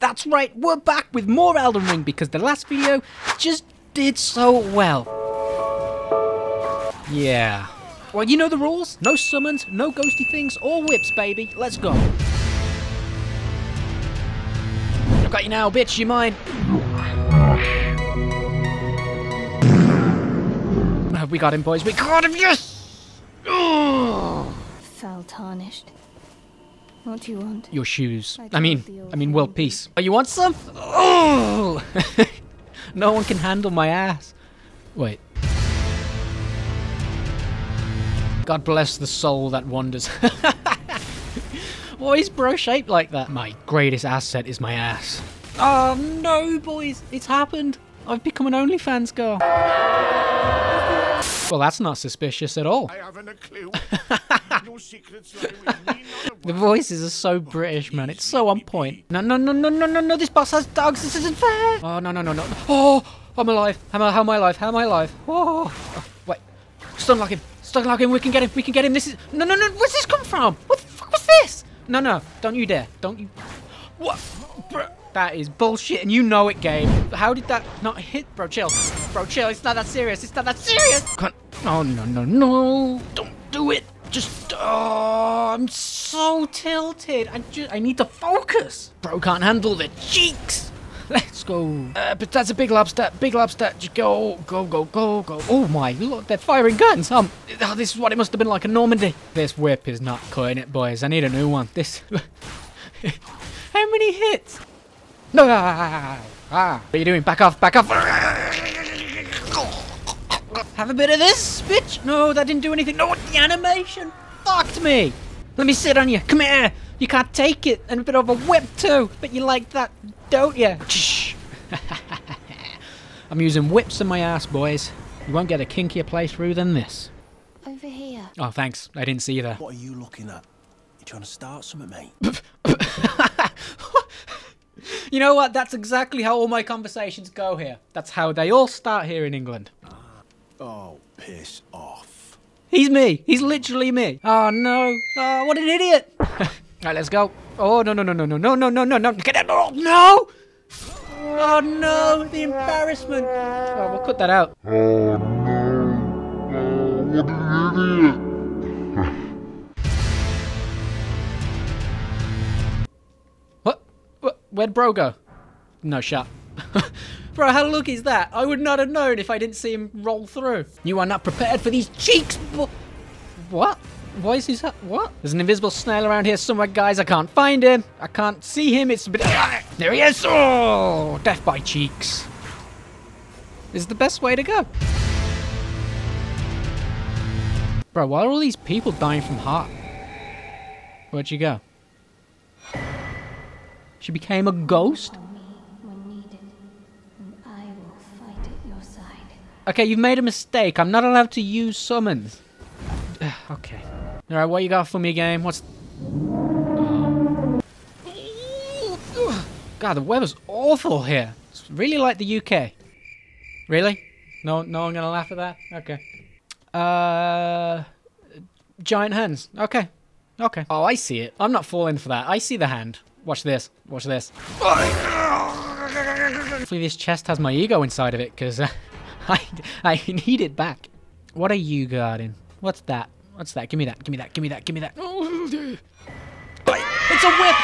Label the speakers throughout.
Speaker 1: That's right, we're back with more Elden Ring because the last video just did so well. Yeah. Well, you know the rules. No summons, no ghosty things, or whips, baby. Let's go. I've got you now, bitch. You mine. Uh, We got him, boys. We got him, yes!
Speaker 2: Fell tarnished. What do you want?
Speaker 1: Your shoes.
Speaker 2: I
Speaker 1: I mean, I mean, world peace. Oh, you want some? Oh! no one can handle my ass. Wait. God bless the soul that wanders. Why is bro shaped like that? My greatest asset is my ass. Oh no, boys! It's happened. I've become an OnlyFans girl. Well, that's not suspicious at all.
Speaker 3: I haven't a clue.
Speaker 1: The voices are so British, man. It's so on point. No, no, no, no, no, no, no. This boss has dogs. This isn't fair. Oh, no, no, no, no. Oh, I'm alive. How am I, how am I alive? How am I alive? Oh, oh wait. Stun lock him. Stun lock him. We can get him. We can get him. This is. No, no, no. Where's this come from? What the fuck was this? No, no. Don't you dare. Don't you. What? Bro, that is bullshit, and you know it, game. How did that not hit, bro? Chill, bro. Chill. It's not that serious. It's not that serious. Can't- Oh no, no, no! Don't do it. Just. Oh, I'm so tilted. I just. I need to focus. Bro can't handle the cheeks. Let's go. Uh, but that's a big lobster. Big lobster. Just go, go, go, go, go. Oh my! Look, they're firing guns. Um, oh, this is what it must have been like in Normandy. This whip is not cutting it, boys. I need a new one. This. How many hits? No! Ah, ah. What are you doing? Back off! Back off! Have a bit of this, bitch! No, that didn't do anything. No, the animation fucked me! Let me sit on you. Come here! You can't take it! And a bit of a whip, too! But you like that, don't you? Shh! I'm using whips in my ass, boys. You won't get a kinkier playthrough than this.
Speaker 2: Over here.
Speaker 1: Oh, thanks. I didn't see you there.
Speaker 4: What are you looking at? You trying to start something, mate?
Speaker 1: You know what? That's exactly how all my conversations go here. That's how they all start here in England.
Speaker 4: Oh, piss off.
Speaker 1: He's me. He's literally me. Oh no. Oh, what an idiot. Alright, let's go. Oh no no no no no no no no no no get out. Oh, no. Oh no, the embarrassment. Oh, we'll cut that out. What? What? Where'd bro go? No shot. Bro, how lucky is that? I would not have known if I didn't see him roll through. You are not prepared for these cheeks. What? Why is he ha- what? There's an invisible snail around here somewhere, guys. I can't find him. I can't see him. It's a bit. There he is. Oh, death by cheeks. This is the best way to go. Bro, why are all these people dying from heart? Where'd she go? She became a ghost? Okay, you've made a mistake. I'm not allowed to use summons. Okay. Alright, what you got for me, game? What's... Oh. God, the weather's awful here. It's really like the UK. Really? No, no one gonna laugh at that? Okay. Uh... Giant hands. Okay. Okay. Oh, I see it. I'm not falling for that. I see the hand. Watch this. Watch this. Hopefully this chest has my ego inside of it, because uh, I, I need it back. What are you guarding? What's that? What's that? Give me that. Give me that. Give me that. Give me that. It's a whip!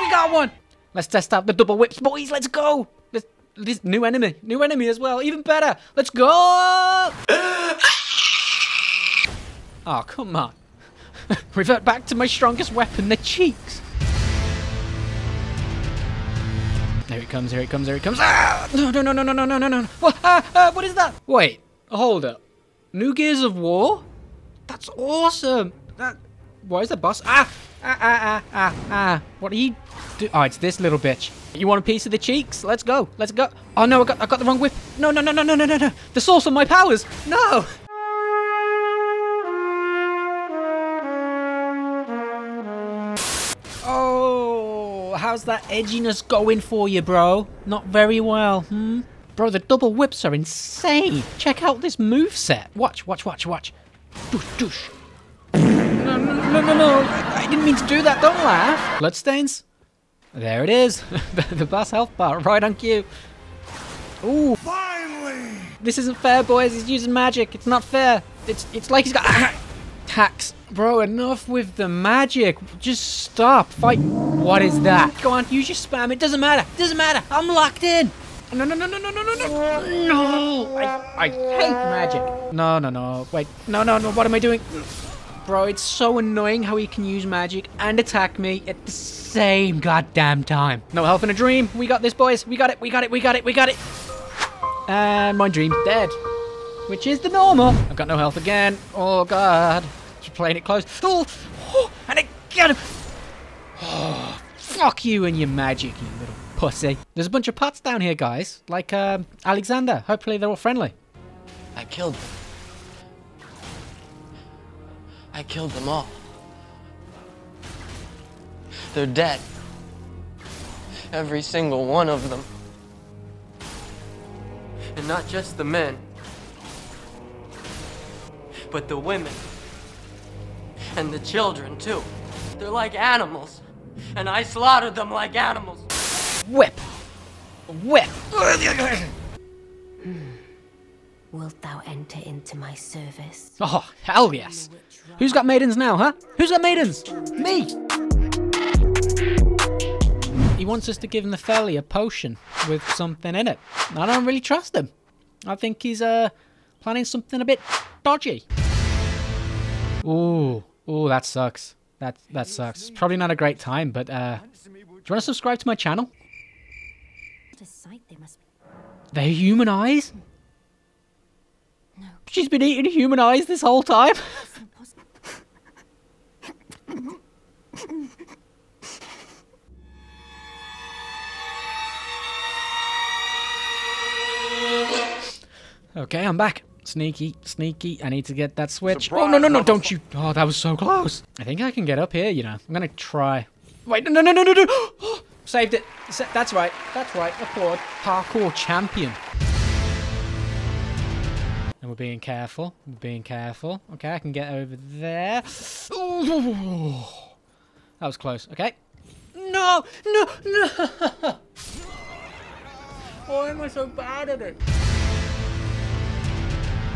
Speaker 1: We got one! Let's test out the double whips, boys. Let's go! Let's, this new enemy. New enemy as well. Even better. Let's go! oh, come on. Revert back to my strongest weapon, the cheeks. Here it comes, here it comes, here it comes. Ah! No, no, no, no, no, no, no, no, no. What, ah, ah, what is that? Wait, hold up. New Gears of War? That's awesome. That, why is the boss? Ah, ah, ah, ah, ah, ah. What are you do? Oh, it's this little bitch. You want a piece of the cheeks? Let's go. Let's go. Oh no, I got, I got the wrong whip. No, no, no, no, no, no, no, no. The source of my powers. No. Oh, how's that edginess going for you, bro? Not very well, hmm? Bro, the double whips are insane. Check out this move set. Watch, watch, watch, watch. Doosh, doosh. No, no, no, no, no. I didn't mean to do that. Don't laugh. Bloodstains? There it is. the, boss health bar, right on cue. Ooh,
Speaker 3: Finally!
Speaker 1: this isn't fair, boys. He's using magic. It's not fair. It's it's like he's got hacks. Bro, enough with the magic. Just stop. Fight. What is that? Go on, use your spam. It doesn't matter. It doesn't matter. I'm locked in. No, no, no, no, no, no, no, no. No. I, I hate magic. No, no, no. Wait. No, no, no. What am I doing? Bro, it's so annoying how he can use magic and attack me at the same goddamn time. No health in a dream. We got this, boys. We got it. We got it. We got it. We got it. And my dream's dead. Which is the normal. I've got no health again. Oh, God. Just playing it close. Oh, oh and I got him. Oh, fuck you and your magic, you little pussy. There's a bunch of pots down here, guys. Like um, Alexander. Hopefully they're all friendly.
Speaker 5: I killed them. I killed them all. They're dead. Every single one of them. And not just the men, but the women. And the children, too. They're like animals. And I slaughtered them like animals.
Speaker 1: Whip. Whip.
Speaker 6: Wilt thou enter into my service?
Speaker 1: Oh, hell yes. Who's got maidens now, huh? Who's got maidens? Me. He wants us to give him Nepheli a potion with something in it. I don't really trust him. I think he's uh planning something a bit dodgy. Ooh, ooh, that sucks. That that sucks. It's probably not a great time, but uh, do you want to subscribe to my channel?
Speaker 6: What a sight they must be.
Speaker 1: They're human eyes. She's been eating human eyes this whole time. okay, I'm back. Sneaky, sneaky. I need to get that switch. oh, no, no, no, don't you. Oh, that was so close. I think I can get up here, you know. I'm going to try. Wait, no, no, no, no, no, no. Saved it. That's right. That's right. Applaud. Parkour champion. And we're being careful. We're being careful. Okay, I can get over there. That was close. Okay. No! No! No! Why am I so bad at it?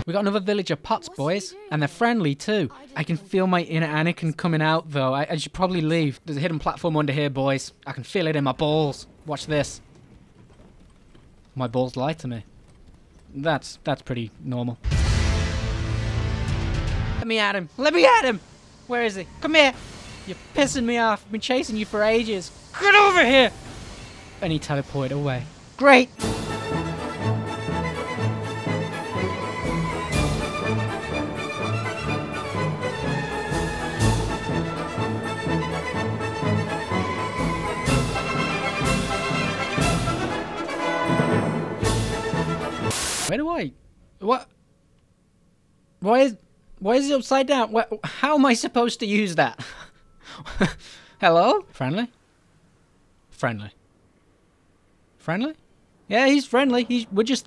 Speaker 1: We got another villager pots, boys. And they're friendly too. I can feel my inner Anakin coming out though. I, I should probably leave. There's a hidden platform under here, boys. I can feel it in my balls. Watch this. My balls lie to me. That's that's pretty normal. Let me at him. Let me at him. Where is he? Come here. You're pissing me off. I've been chasing you for ages. Get over here. And he teleported away. Great. Where do I? What? Why is? Why is it upside down? What, how am I supposed to use that? Hello? Friendly? Friendly. Friendly? Yeah, he's friendly. He's we're just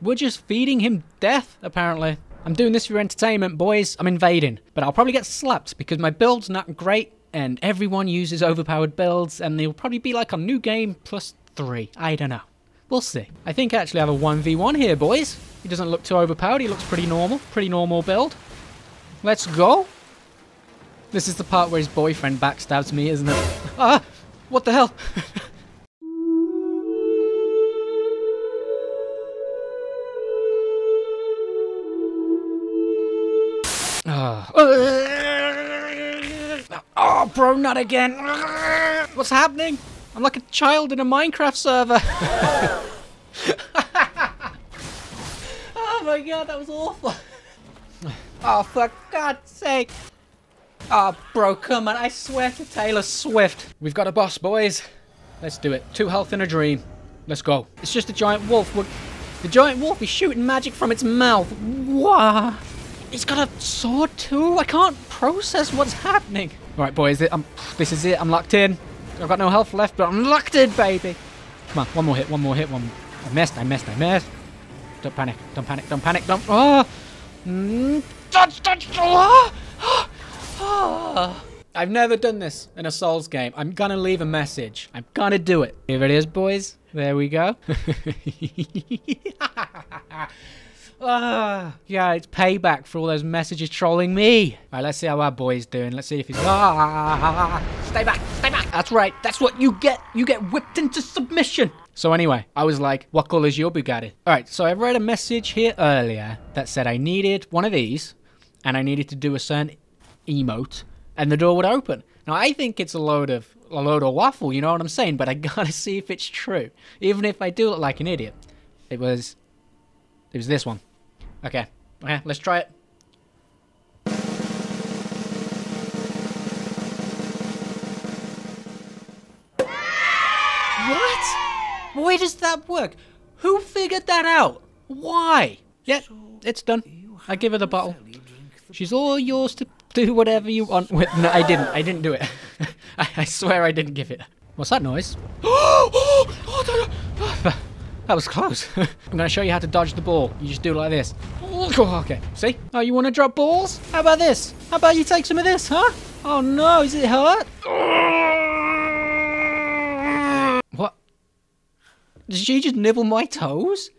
Speaker 1: we're just feeding him death, apparently. I'm doing this for entertainment, boys. I'm invading. But I'll probably get slapped because my build's not great and everyone uses overpowered builds and they'll probably be like a new game plus three. I don't know. We'll see. I think I actually have a 1v1 here, boys. He doesn't look too overpowered. He looks pretty normal. Pretty normal build. Let's go. This is the part where his boyfriend backstabs me, isn't it? Ah! What the hell? Ah. Oh, bro, not again. What's happening? I'm like a child in a Minecraft server. oh my god, that was awful. Oh, for God's sake. Oh, bro, come on. I swear to Taylor Swift. We've got a boss, boys. Let's do it. Two health in a dream. Let's go. It's just a giant wolf. We're... The giant wolf is shooting magic from its mouth. What? It's got a sword too? I can't process what's happening. Right, boys. I'm, this is it. I'm locked in. I've got no health left, but I'm locked in, baby. Come on. One more hit. One more hit. One. I missed. I missed. I missed. Don't panic. Don't panic. Don't panic. Don't. Oh. Mm. Dodge, dodge, oh. Oh. I've never done this in a Souls game. I'm gonna leave a message. I'm gonna do it. Here it is, boys. There we go. Ah, yeah, it's payback for all those messages trolling me. Right, let's see how our boy's doing. Let's see if he's. Ah, stay back, stay back. That's right. That's what you get. You get whipped into submission. So anyway, I was like, "What color is your Bugatti?" All right. So I read a message here earlier that said I needed one of these, and I needed to do a certain emote, and the door would open. Now I think it's a load of a load of waffle. You know what I'm saying? But I gotta see if it's true, even if I do look like an idiot. It was. It was this one. Okay. Okay, let's try it. Why does that work? Who figured that out? Why? Yeah, it's done. I give her the bottle. She's all yours to do whatever you want with. No, I didn't. I didn't do it. I, I swear I didn't give it. What's that noise? oh, oh, oh that was close. I'm going to show you how to dodge the ball. You just do it like this. Oh, okay. See? Oh, you want to drop balls? How about this? How about you take some of this, huh? Oh no, is it hurt? What? Did she just nibble my toes?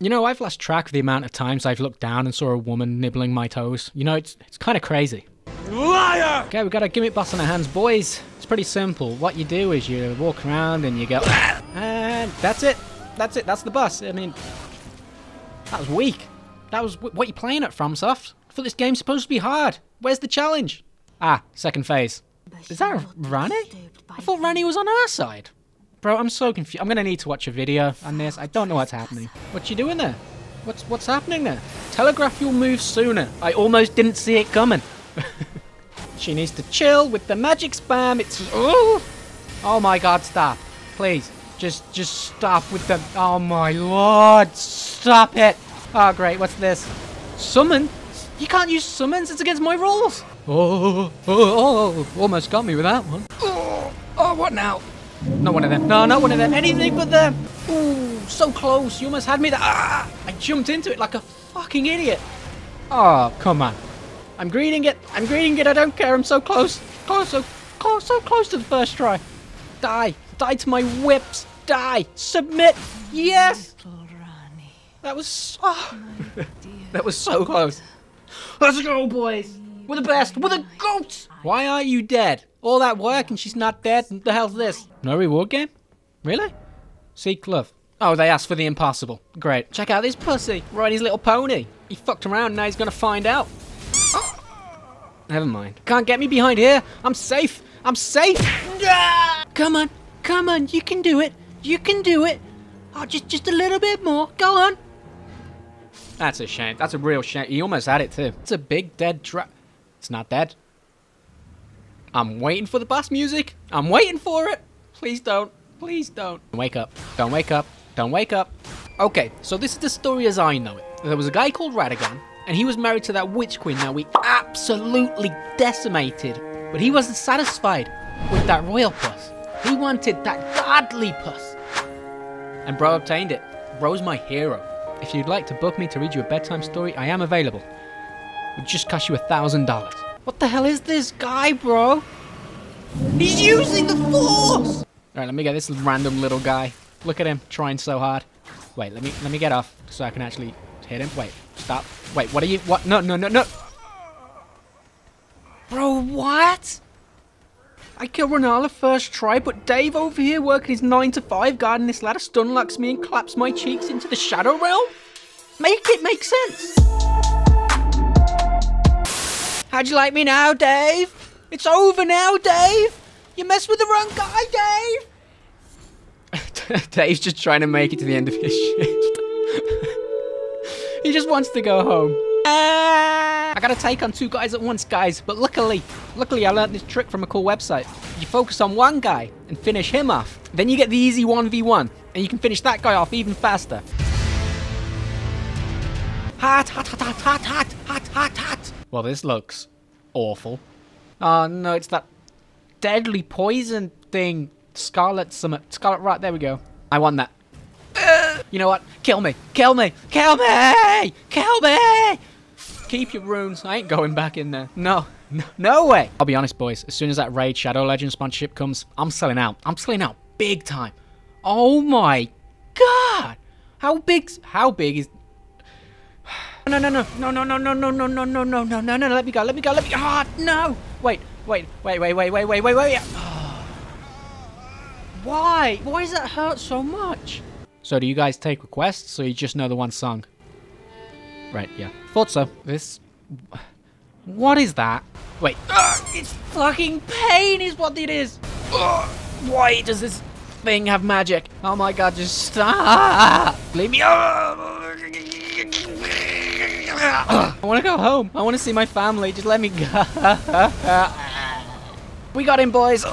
Speaker 1: You know, I've lost track of the amount of times I've looked down and saw a woman nibbling my toes. You know, it's it's kind of crazy.
Speaker 3: Liar!
Speaker 1: Okay, we've got a gimmick boss on our hands, boys. It's pretty simple. What you do is you walk around and you go, and that's it. That's it. That's the boss. I mean, that was weak. That was what are you playing at, FromSoft? I thought this game's supposed to be hard. Where's the challenge? Ah, second phase. Is that Ranni? I thought Ranni was on our side. Bro, I'm so confused. I'm gonna need to watch a video on this. I don't know what's happening. What you doing there? What's what's happening there? Telegraph your move sooner. I almost didn't see it coming. she needs to chill with the magic spam. It's oh, oh my god, stop. Please. Just just stop with the Oh my lord. Stop it. Oh great, what's this? Summon? You can't use summons, it's against my rules. Oh, oh, oh, oh, almost got me with that one. Oh, oh, what now? Not one of them. No, not one of them. Anything but them. Ooh, so close. You almost had me there. Ah! I jumped into it like a fucking idiot. Oh, come on. I'm greeting it. I'm greeting it. I don't care. I'm so close. Close, so close, so close to the first try. Die. Die to my whips. Die. Submit. Yes. That was so... that was so close. Let's go, boys. We're the best. We're the goats. Why are you dead? All that work and she's not dead. What the hell's this? No reward game? Really? Seek love. Oh, they asked for the impossible. Great. Check out this pussy. Riding his little pony. He fucked around, now he's gonna find out. Never mind. Can't get me behind here. I'm safe. I'm safe. Ah! Come on. Come on. You can do it. You can do it. Oh, just, just a little bit more. Go on. That's a shame. That's a real shame. He almost had it too. It's a big dead trap. It's not dead. I'm waiting for the boss music. I'm waiting for it. Please don't. Please don't. Wake up. Don't wake up. Don't wake up. Okay, so this is the story as I know it. There was a guy called Radagon, and he was married to that witch queen that we absolutely decimated. But he wasn't satisfied with that royal puss. He wanted that godly puss. And bro obtained it. Bro's my hero. If you'd like to book me to read you a bedtime story, I am available. Would just cost you a thousand dollars. What the hell is this guy, bro? He's using the force! Alright, let me get this random little guy. Look at him, trying so hard. Wait, let me let me get off so I can actually hit him. Wait, stop. Wait, what are you what no no no no Bro, what? I killed Renala first try, but Dave over here working his 9 to 5 guarding this ladder stunlocks me and claps my cheeks into the shadow realm? Make it make sense! How'd you like me now, Dave? It's over now, Dave! You messed with the wrong guy, Dave! Dave's just trying to make it to the end of his shift. he just wants to go home. Ah. I gotta take on two guys at once, guys, but luckily, luckily I learned this trick from a cool website. You focus on one guy and finish him off. Then you get the easy 1v1, and you can finish that guy off even faster. Hot, hot, hot, hot, hot, hot, hot, hot, hot. Well, this looks awful. Oh no, it's that deadly poison thing. Scarlet Summit. Scarlet, right, there we go. I want that. Uh. You know what? Kill me. Kill me. Kill me. Kill me. keep your runes. I ain't going back in there. No, no, no way. I'll be honest, boys. As soon as that Raid Shadow Legend sponsorship comes, I'm selling out. I'm selling out big time. Oh my god! How big? How big is? No, no, no, no, no, no, no, no, no, no, no, no, no, no, no, let me go, let me go, let me go. Ah, no! Wait, wait, wait, wait, wait, wait, wait, wait, wait. Why? Why does that hurt so much? So do you guys take requests, or you just know the one song? Right, yeah. Thought so. This... What is that? Wait. Ugh, it's fucking pain is what it is. Ugh, why does this thing have magic? Oh my god, just stop! Leave me I want to go home. I want to see my family. Just let me go. we got him, boys.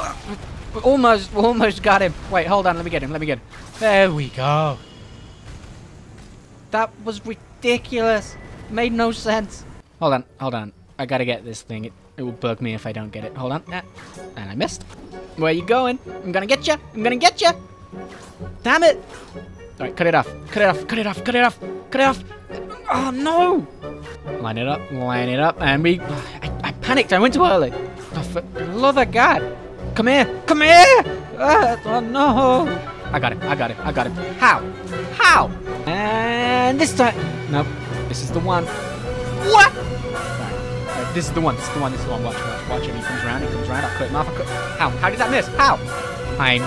Speaker 1: Almost, almost got him. Wait, hold on. Let me get him. Let me get him. There we go. That was ridiculous. Made no sense. Hold on. Hold on. I gotta get this thing. It, it will bug me if I don't get it. Hold on. Nah. And I missed. Where you going? I'm gonna get you. I'm gonna get you. Damn it. All right, cut it off. Cut it off. Cut it off. Cut it off. Cut it off. Oh no! Line it up, line it up, and we. I, I panicked. I went too early. Oh, for love of God! Come here! Come here! Ah, oh no! I got it. I got it. I got it. How? How? And this time. Nope. This is the one. What? This is the one. This is the one. This is the one. Watch, watch, watch him. He comes around. He comes around. I'll cut him off. I'll cut. How? How did that miss? How? I'm.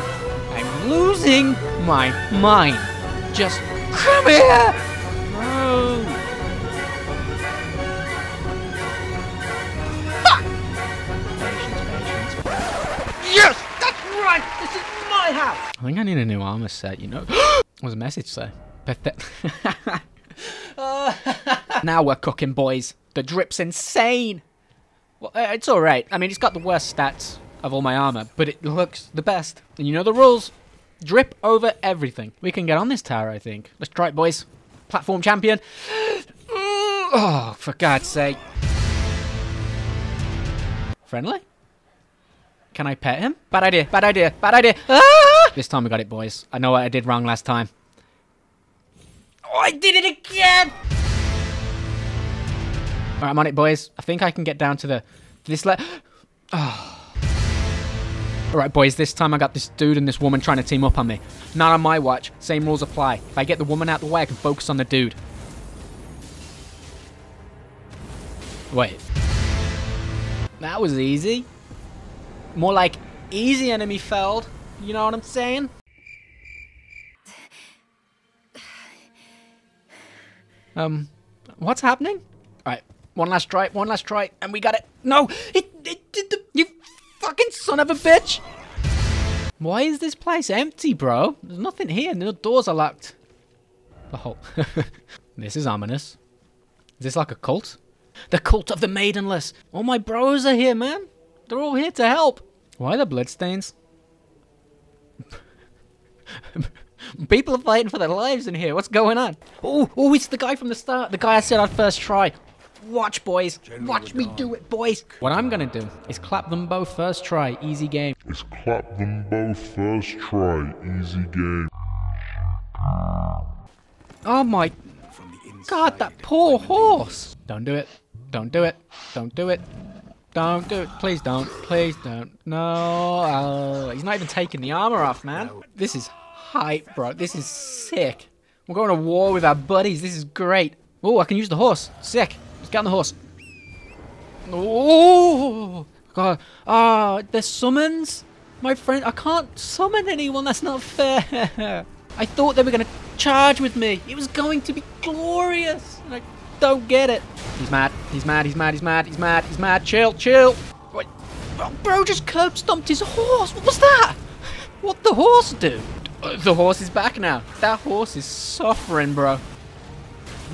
Speaker 1: I'm losing my mind. Just come here! I think I need a new armor set, you know? does the message say? Perfect. now we're cooking, boys. The drip's insane! Well, uh, it's alright. I mean, it's got the worst stats of all my armor, but it looks the best. And you know the rules. Drip over everything. We can get on this tower, I think. Let's try it, boys. Platform champion. Oh, for God's sake. Friendly? Can I pet him? Bad idea, bad idea, bad idea. Ah! This time we got it, boys. I know what I did wrong last time. Oh, I did it again! Alright, I'm on it, boys. I think I can get down to the... This le... Ah. Oh. Alright, boys, this time I got this dude and this woman trying to team up on me. Not on my watch. Same rules apply. If I get the woman out the way, I can focus on the dude. Wait. That was easy. More like easy enemy felled. You know what I'm saying? Um, what's happening? Alright, one last try, one last try, and we got it. No! It, it did the, you fucking son of a bitch! Why is this place empty, bro? There's nothing here, no doors are locked. The whole... this is ominous. Is this like a cult? The cult of the maidenless! All my bros are here, man! They're all here to help! Why the bloodstains? People are fighting for their lives in here. What's going on? Oh, oh, it's the guy from the start. The guy I said I'd first try. Watch, boys. Watch me do it, boys. What I'm gonna do is clap them both first try. Easy game.
Speaker 7: Is clap them both first try. Easy game.
Speaker 1: Oh my god, that poor horse. Don't do it. Don't do it. Don't do it. Don't do it. Please don't. Please don't. No. Oh, he's not even taking the armor off, man. This is hype, bro. This is sick. We're going to war with our buddies. This is great. Oh, I can use the horse. Sick. Let's get on the horse. Oh, God. Ah, oh, there's summons? My friend, I can't summon anyone. That's not fair. I thought they were going to charge with me. It was going to be glorious. I don't get it. He's mad. He's mad. He's mad. He's mad. He's mad. He's mad. Chill. Chill. Wait. Oh, bro just curb stomped his horse. What was that? What the horse do? Uh, the horse is back now. That horse is suffering, bro.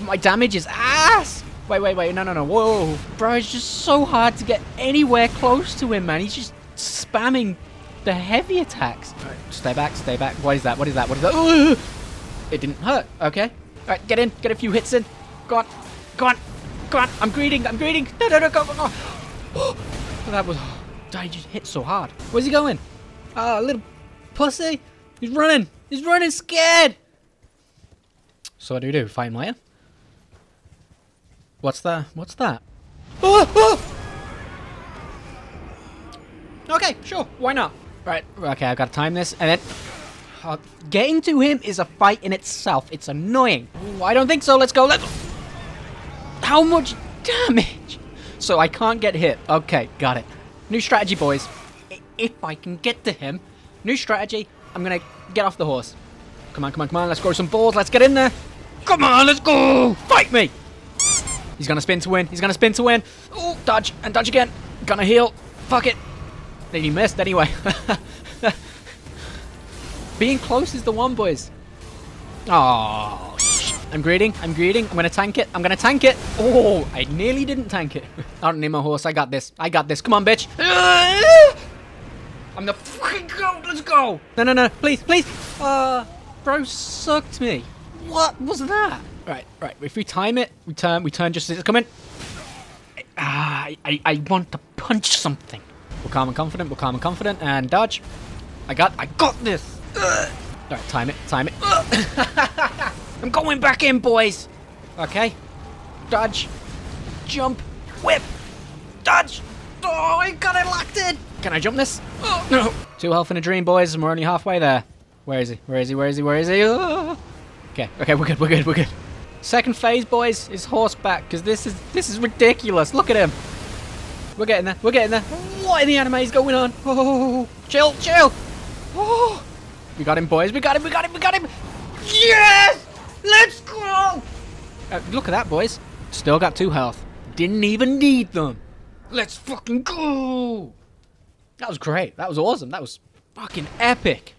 Speaker 1: My damage is ass. Wait, wait, wait. No, no, no. Whoa. Bro, it's just so hard to get anywhere close to him, man. He's just spamming the heavy attacks. Right, stay back, stay back. What is that? What is that? What is that? It didn't hurt. Okay. All right, get in. Get a few hits in. Go on. Go on. Go on. I'm greeting. I'm greeting. No, no, no. Go, go, go. Oh, that was... I just hit so hard. Where's he going? Ah, little pussy. He's running. He's running scared. So what do we do? Fight him later? What's that? What's that? Oh, oh! Okay, sure. Why not? Right. Okay, I've got to time this, and then uh, getting to him is a fight in itself. It's annoying. Ooh, I don't think so. Let's go. Let's. How much damage? So I can't get hit. Okay, got it. New strategy, boys. If I can get to him, new strategy. I'm gonna get off the horse. Come on, come on, come on. Let's grow some balls. Let's get in there. Come on, let's go. Fight me. He's gonna spin to win. He's gonna spin to win. Oh, dodge and dodge again. Gonna heal. Fuck it. Then he missed anyway. Being close is the one, boys. Oh, I'm greeting. I'm greeting. I'm gonna tank it. I'm gonna tank it. Oh, I nearly didn't tank it. I don't need my horse. I got this. I got this. Come on, bitch. I'm the fucking goat. Let's go. No, no, no. Please, please. Uh, bro sucked me. What was that? Right, right. If we time it, we turn. We turn just as it's coming. Ah, I, I, I want to punch something. We're calm and confident. We're calm and confident. And dodge. I got. I got this. All right, time it. Time it. I'm going back in, boys. Okay. Dodge. Jump. Whip. Dodge. Oh, I got it locked in. Can I jump this? Oh, no. Two health in a dream, boys, and we're only halfway there. Where is he? Where is he? Where is he? Where is he? Oh. Okay. Okay, we're good. We're good. We're good. Second phase, boys, is horseback because this is this is ridiculous. Look at him. We're getting there. We're getting there. What in the anime is going on? Oh, chill, chill. Oh, we got him, boys. We got him. We got him. We got him. Yes! Let's go. Uh, look at that, boys. Still got two health. Didn't even need them. Let's fucking go. That was great. That was awesome. That was fucking epic.